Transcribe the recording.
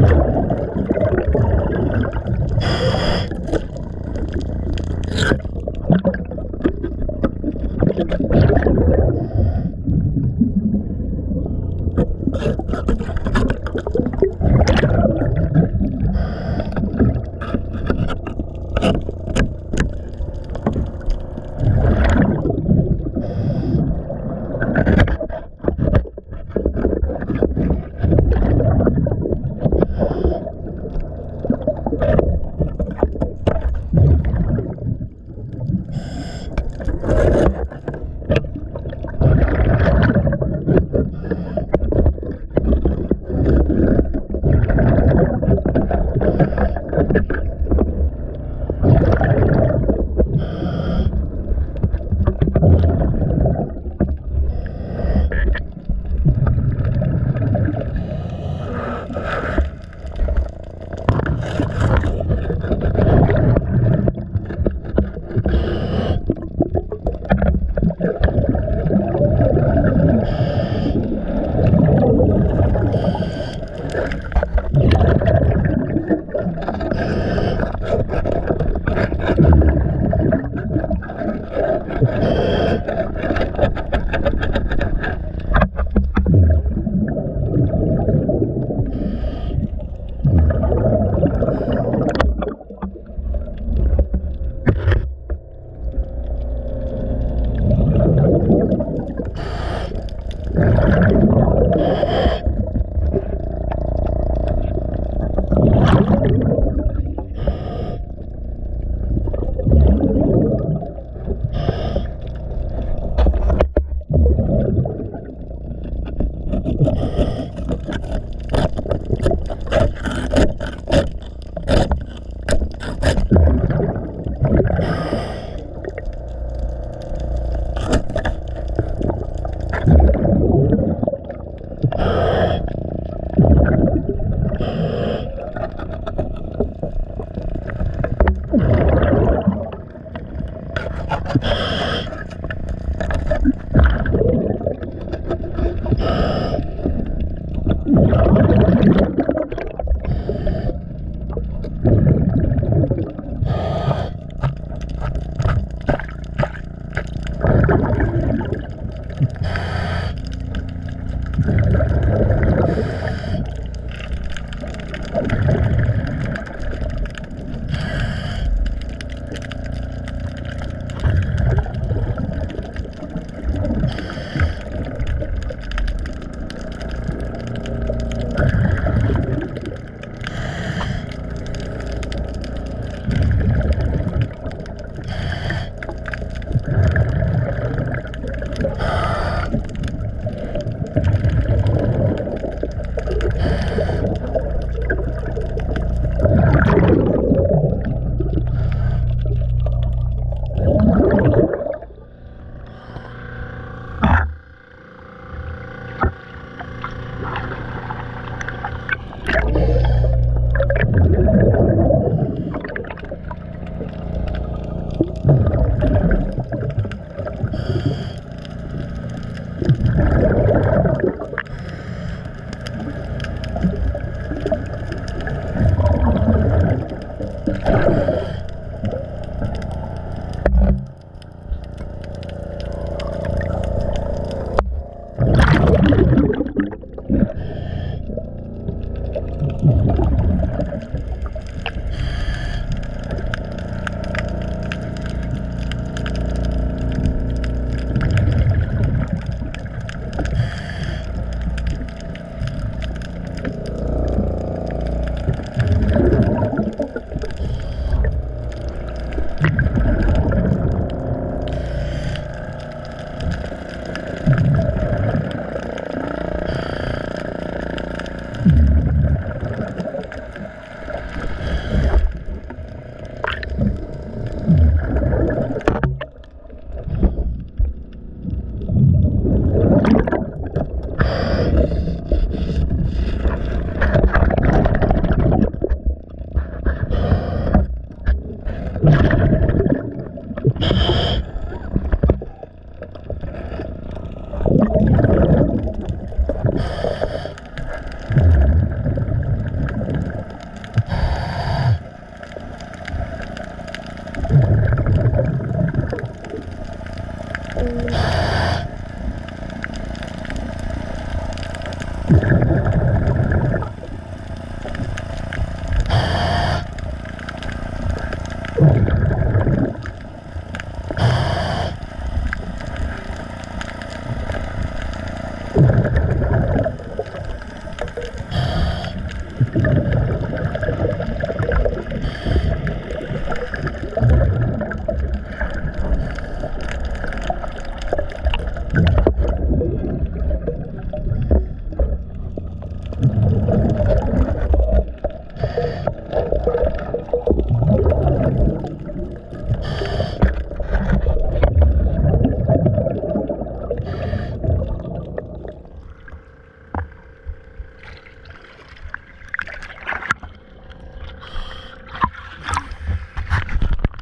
you